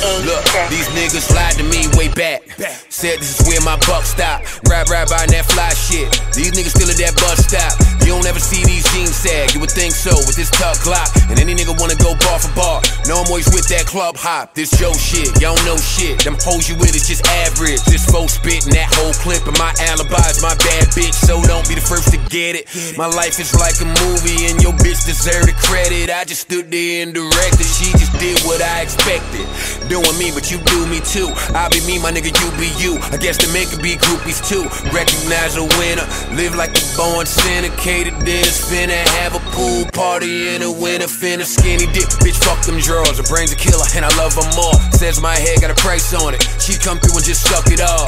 Uh-uh. Look, these niggas lied to me way back. Said this is where my buck stop. Rap, rap, buying that fly shit. These niggas still at that bus stop. You don't ever see these jeans sag. You would think so with this tuck Glock. And any nigga wanna go bar for bar. No, I'm always with that club hop. This Joe shit. Y'all know shit. Them hoes you with is just average. This folks spitting that whole clip. And my alibi is my bad bitch. So don't be the first to get it. My life is like a movie. And your bitch deserve the credit. I just stood there and directed. She just did what I expected. Doing me, but you do me too. I be me, my nigga, you be you. I guess the men can be groupies too. Recognize a winner. Live like the born syndicated. Then finna have a pool party in the winter. Finna skinny dip. Bitch, fuck them drawers. Her brain's a killer, and I love her more. Says my head got a price on it. She come through and just suck it all.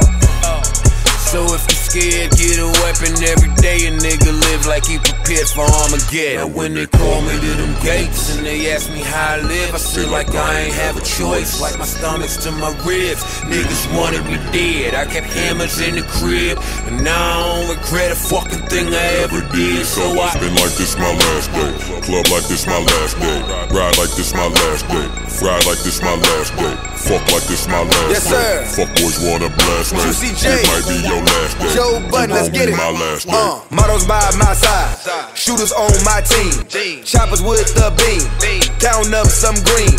So if you scared, get a weapon every day. A nigga live like he prepared for Armageddon. Now when they call me to them gates and they ask me how I live, I feel like I ain't have a choice. Like my stomach's to my ribs. Niggas wanted me dead. I kept hammers in the crib, and now I don't regret a fucking thing I ever did. So I Been like this my last day. Club like this my last day. Ride like this my last day. Fry like this my last day. Fuck like this my last Yes, day. sir. Fuck boys wanna blast me. It might be your last day. Joe Budden, let's get it. My last day. Uh, models by my side, shooters on my team, choppers with the beam, counting up some green,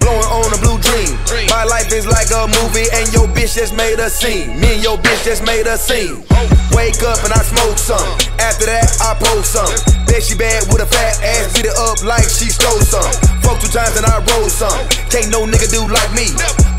blowing on a blue dream. My life is like a movie, and your bitch just made a scene. Me and your bitch just made a scene. Wake up and I smoke some. After that, I post some. Bet she bad with a fat ass, beat it up like she stole some. Fuck two times and I roll some. Can't no nigga do like me.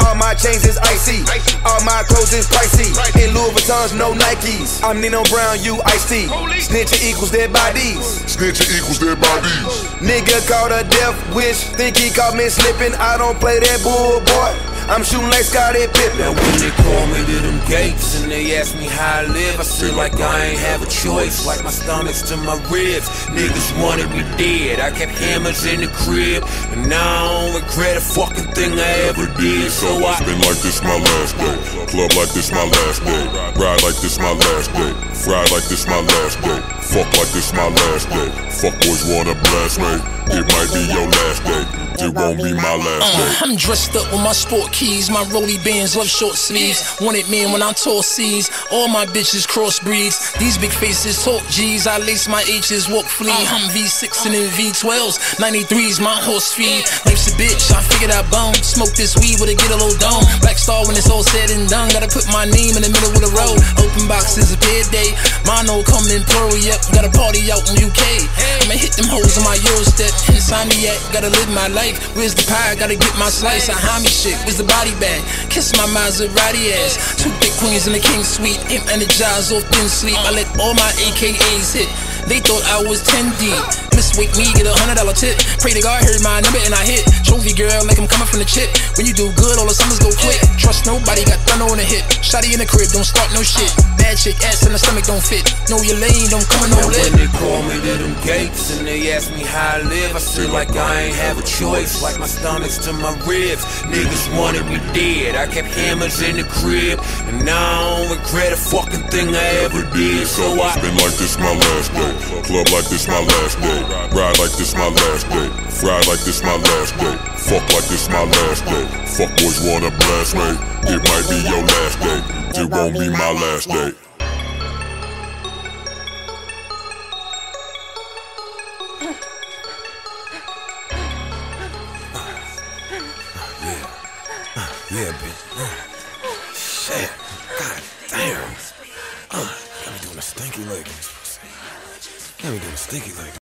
All my chains is icy, all my clothes is pricey. In Louis Vuittons, no Nikes. I'm Nino Brown, you Ice T. Snitching equals dead bodies. Snitching equals dead bodies. Nigga caught a death wish, think he caught me slipping. I don't play that bull, boy. I'm shooting like Scottie Pippen. Now Pippen. when they call me to them gates and they ask me how I live, I feel like I ain't have a choice. Like my stomach's to my ribs. Niggas wanted me dead. I kept hammers in the crib, and now I don't regret a fucking thing I ever did. So I Been like this my last day. Club like this my last day. Ride like this my last day. Fry like this my last day. Fuck like this my last day. Fuck boys wanna blast me. It might be your last day. It won't be my last day. Uh, I'm dressed up with my sport keys, my rolly bands, love short sleeves. Wanted man when I tore C's. All my bitches crossbreeds. These big faces talk G's. I lace my H's, walk flea. I'm V6 and then V12s. 93's my horse feed. Life's a bitch, I figured out bone. Smoke this weed with a get a little dome. Black star when it's all said and done. Gotta put my name in the middle of the road. Open boxes a bid day. Mine Mono come in plural, yep. Got a party out in UK. I'ma hit them hoes on my Eurostep. Inside me yet, gotta live my life. Where's the pie? Gotta get my slice. I me shit. Where's the body bag? Kiss my Maserati ass. Two big queens in the king suite. Am energized off thin sleep. I let all my AKAs hit. They thought I was 10 deep. Miss Wake me, get a hundred dollar tip. Pray to God, heard my number and I hit. Trophy girl, like I'm coming from the chip. When you do good, all the summers go quick. Trust nobody, got thunder on the hip. Shotty in the crib, don't start no shit. Bad chick, ass in the stomach don't fit. Know your lane, don't come in no Now lit. when they call me to them gates and they ask me how I live, I feel like I ain't have a choice. Like my stomach's to my ribs. Niggas wanted me dead. I kept hammers in the crib, and now I don't regret a fucking thing I ever did. So I Been like this my last day. Club like this my last day. Ride like this my last day. Fry like this my last day. Fuck like this my last day. Fuck boys wanna blast me. It might be your last day. It won't be my last day. Yeah, bitch. Shit. God damn. Uh, got me doing a stinky leg. Got me doing a stinky leg.